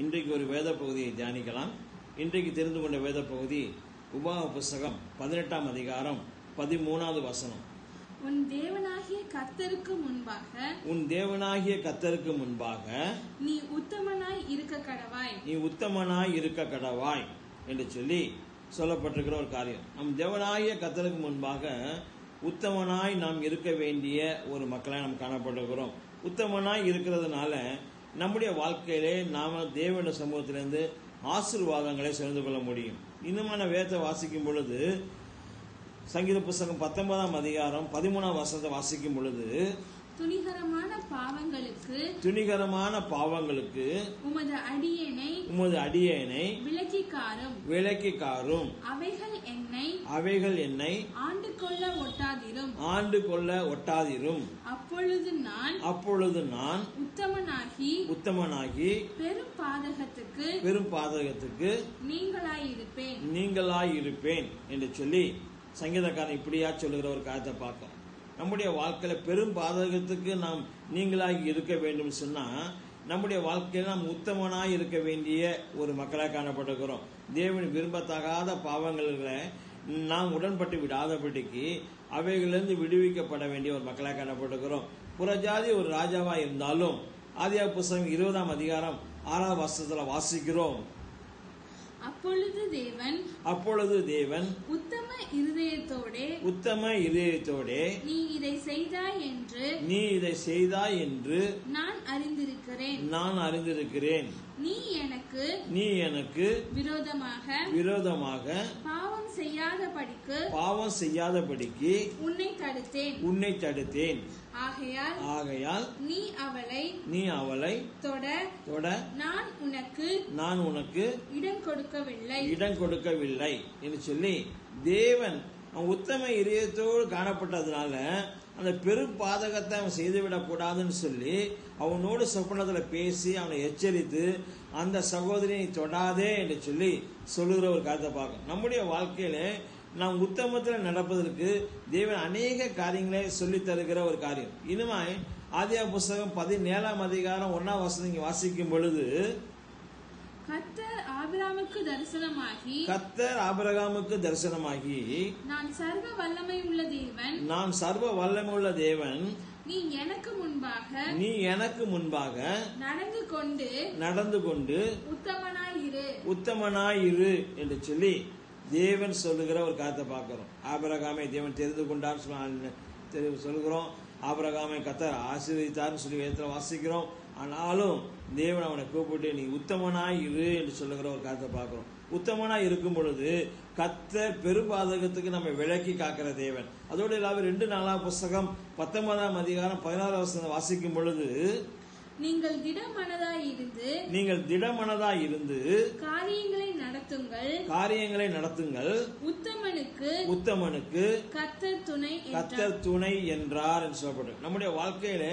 இன்றைக்கு ஒரு வேத பகுதியை தியானிக்கலாம். இன்றைக்கு தெரிந்து கொண்ட வேத பகுதி உபாக புஸ்தகம் பதினெட்டாம் அதிகாரம் பதிமூணாவது வசனம். உன் தேவனாகிய கர்த்தருக்கு முன்பாக உன் தேவனாகிய கத்தருக்கு முன்பாக நீ உத்தமனாய் இருக்க கடவாய். நீ உத்தமனாய் இருக்க கடவாய் என்று சொல்லி சொல்லப்பட்டிருக்கிற ஒரு காரியம். நம் தேவனாகிய கத்தருக்கு முன்பாக உத்தமனாய் நாம் இருக்க வேண்டிய ஒரு மக்களாய் நாம் காணப்பட்டிருக்கிறோம். உத்தமனாய் இருக்கிறதுனால நம்முடைய வாழ்க்கையிலே நாம தேவன சமூகத்திலிருந்து ஆசிர்வாதங்களை சுரந்து கொள்ள முடியும். இன்னுமான வேதத்தை வாசிக்கும் பொழுது சங்கீத புஸ்தகம் பத்தொன்பதாம் அதிகாரம் பதிமூணாம் வருஷத்தை வாசிக்கும் பொழுது துணிகரமான பாவங்களுக்கு துணிகரமான பாவங்களுக்கு உமது அடியேனை உமது அடியேனை விலக்கி காரும் விலக்கி காரும் அவைகள் என்னை அவைகள் என்னை ஆண்டு கொள்ள ஒட்டாதிரும். ஆண்டு கொள்ள ஒட்டாதிரும். அப்பொழுது நான் அப்பொழுது நான் உத்தமனாகி உத்தமனாகி பெரும் பாதகத்துக்கு பெரும் பாதகத்துக்கு நீங்களாயிருப்பேன். நீங்களாய் இருப்பேன் என்று சொல்லி சங்கீதக்காரன் இப்படியா சொல்லுகிற ஒரு காரியத்தை பார்க்கிறோம் நம்முடைய வாழ்க்கையில பெரும் பாதகத்துக்கு நாம் நீங்களாகி இருக்க வேண்டும் சொன்னா நம்முடைய வாழ்க்கையில நாம் உத்தமனாய் இருக்க வேண்டிய ஒரு மக்களாக காணப்பட்டிருக்கிறோம். தேவன் விரும்பத்தகாத பாவங்களை நாம் உடன்பட்டு விடாதபடிக்கு அவைகளிலிருந்து விடுவிக்கப்பட வேண்டிய ஒரு மக்களாக காணப்பட்டிருக்கிறோம். புறஜாதி ஒரு ராஜாவா இருந்தாலும் ஆதியா புஸ்தகம் இருபதாம் அதிகாரம் ஆறாவது வருஷத்துல வாசிக்கிறோம். அப்பொழுது தேவன் அப்பொழுது தேவன் உத்தம இருதயத்தோடே உத்தம இதயத்தோடே நீ இதை செய்தாய் என்று நீ இதை செய்தாய் என்று நான் அறிந்திருக்கிறேன். நான் அறிந்திருக்கிறேன். நீ எனக்கு நீ எனக்கு விரோதமாக விரோதமாக பாவம் செய்யாதபடிக்கு பாவம் செய்யாதபடிக்கு உன்னை தடுத்தேன். உன்னை தடுத்தேன். ஆகையால் ஆகையால் நீ அவளை நீ அவளை தொட தொட நான் உனக்கு நான் உனக்கு இடம் கொடுக்கவில்லை. இடம் கொடுக்கவில்லை என்று சொல்லி தேவன் அவன் உத்தம இதயத்தோடு காணப்பட்டதுனால அந்த பெரும் பாதகத்தை அவன் செய்துவிடக்கூடாதுன்னு சொல்லி அவனோடு சொப்பனத்தில் பேசி அவனை எச்சரித்து அந்த சகோதரியை தொடாதே என்று சொல்லி சொல்லுகிற ஒரு காரியத்தை பார்க்கணும். நம்முடைய வாழ்க்கையில நாம் உத்தமத்தில் நடப்பதற்கு தேவன் அநேக காரியங்களை சொல்லி தருகிற ஒரு காரியம். இனிமாய் ஆதியா புஸ்தகம் பதினேழாம் அதிகாரம் ஒன்னாம் வசதி வாசிக்கும் பொழுது கர்த்தர் ஆபிராமுக்கு தரிசனமாகி கத்தர் ஆபிரகாமுக்கு தரிசனமாகி நான் சர்வ வல்லமை உள்ள தேவன். நான் சர்வ வல்லமுள்ள தேவன். நீ எனக்கு முன்பாக நீ எனக்கு முன்பாக நடந்து கொண்டு நடந்து கொண்டு உத்தமனாயிரு உத்தமனாயிரு என்று சொல்லி தேவன் சொல்லுகிற ஒரு காரியத்தை பார்க்கிறோம். ஆபிரகாமை தேவன் தெரிந்து கொண்டார் சொல்லுகிறோம். ஆபரகாமை கத்தர் ஆசீர்வதித்தார்னு சொல்லி வேதத்தில் வாசிக்கிறோம். ஆனாலும் தேவன் அவனை கூப்பிட்டு நீ உத்தமனாய் இரு என்று சொல்லுகிற ஒரு காரியத்தை பார்க்குறோம். உத்தமனாக இருக்கும் பொழுது கத்த பெருபாதகத்துக்கு நம்ம விலக்கி காக்கிற தேவன். அதோடு இல்லாமல் ரெண்டு நாலாம் புஸ்தகம் பத்தொன்பதாம் அதிகாரம் பதினாறாம் வசனம் வாசிக்கும் பொழுது நீங்கள் திடமனதாயிருந்து நீங்கள் திடமனதாய் இருந்து காரியங்களை நடத்துங்கள். காரியங்களை நடத்துங்கள். உத்தமனுக்கு உத்தமனுக்கு கர்த்தர் துணை கத்தர் துணை என்றார் என்று சொல்லப்படும். நம்முடைய வாழ்க்கையில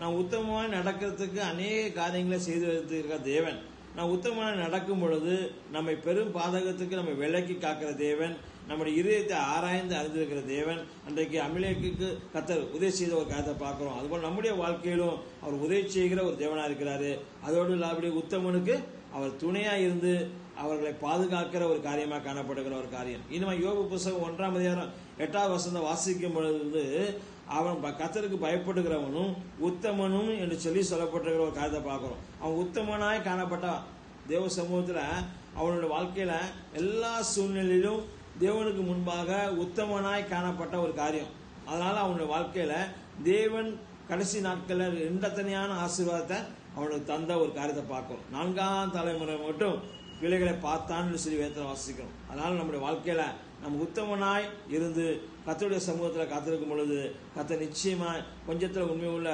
நாம் உத்தமமாக நடக்கிறதுக்கு அநேக காரியங்களை செய்து வைத்திருக்கிற தேவன். நான் உத்தமமாக நடக்கும் பொழுது நம்மை பெரும் பாதகத்துக்கு நம்ம விலக்கி காக்கிற தேவன் நம்முடைய இதயத்தை ஆராய்ந்து அறிந்திருக்கிற தேவன். அன்றைக்கு அமிலேக்கு கத்தர் உதவி செய்த ஒரு காரியத்தை பார்க்குறோம். அதுபோல் நம்முடைய வாழ்க்கையிலும் அவர் உதவி செய்கிற ஒரு தேவனாக இருக்கிறாரு. அதோடு இல்லாபடி உத்தமனுக்கு அவர் துணையாக இருந்து அவர்களை பாதுகாக்கிற ஒரு காரியமாக காணப்படுகிற ஒரு காரியம். இனிமே யோபு புஸ்தகம் ஒன்றாம் அதிகாரம் எட்டாவது வசந்த வாசிக்கும் பொழுது அவன் ப- பயப்படுகிறவனும் உத்தமனும் என்று சொல்லி சொல்லப்பட்டிருக்கிற ஒரு காரியத்தை பார்க்குறோம். அவன் உத்தமனாய் காணப்பட்டான். தேவ சமூகத்தில் அவனுடைய வாழ்க்கையில் எல்லா சூழ்நிலையிலும் தேவனுக்கு முன்பாக உத்தமனாய் காணப்பட்ட ஒரு காரியம். அதனால் அவனுடைய வாழ்க்கையில் தேவன் கடைசி நாட்களில் ரெண்டத்தனையான ஆசீர்வாதத்தை அவனுக்கு தந்த ஒரு காரியத்தை பார்க்குறோம். நான்காம் தலைமுறை மட்டும் பிள்ளைகளை பார்த்தான்னு சொல்லி வேதத்தில் வாசிக்கிறோம். அதனால் நம்முடைய வாழ்க்கையில் நம்ம உத்தமனாய் இருந்து கத்தருடைய சமூகத்தில் காத்திருக்கும் பொழுது கத்த நிச்சயமாக கொஞ்சத்தில் உண்மை உள்ள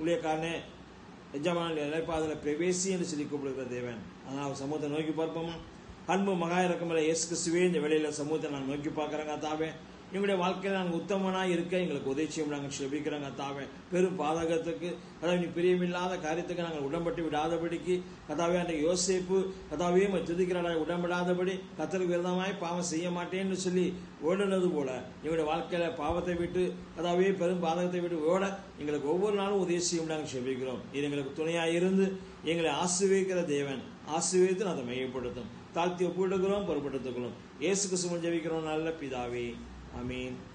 ஊழியக்காரனே எஜமான நிலைப்பாதில் பிரவேசி என்று சொல்லி கூப்பிடுகிற தேவன். அதனால் அவர் சமூகத்தை நோக்கி பார்ப்போமா? அன்பு மகா இறக்கமில்ல இயேசு கிறிஸ்துவே இந்த வேலையில் சமூகத்தை நான் நோக்கி பார்க்குறேங்க தாவே எங்களுடைய வாழ்க்கையில் நாங்கள் உத்தமனாக இருக்க எங்களுக்கு உதவி செய்யும் நாங்கள் செபிக்கிறோங்க தாவே பெரும் பாதகத்துக்கு அதாவது நீ பிரியமில்லாத காரியத்துக்கு நாங்கள் உடம்பட்டு விடாதபடிக்கு கதாவே அந்த யோசிப்பு கதாவே துதிக்கிறாடா உடன்படாதபடி கத்தருக்கு விரதமாய் பாவம் செய்ய மாட்டேன்னு சொல்லி ஓடுனது போல எங்களுடைய வாழ்க்கையில் பாவத்தை விட்டு கதாவே பெரும் பாதகத்தை விட்டு ஓட எங்களுக்கு ஒவ்வொரு நாளும் உதவி செய்யும் நாங்கள் செபிக்கிறோம் இது எங்களுக்கு துணையாக இருந்து எங்களை ஆசீர்வதிக்கிற தேவன். ஆசிர்வதித்து அதை மையப்படுத்தும் தாழ்த்தி ஒப்பிடுகிறோம் பொறுப்படுத்துகிறோம் இயேசுக்கு சுமன் ஜெபிக்கிறோம் நல்ல பிதாவே. I mean,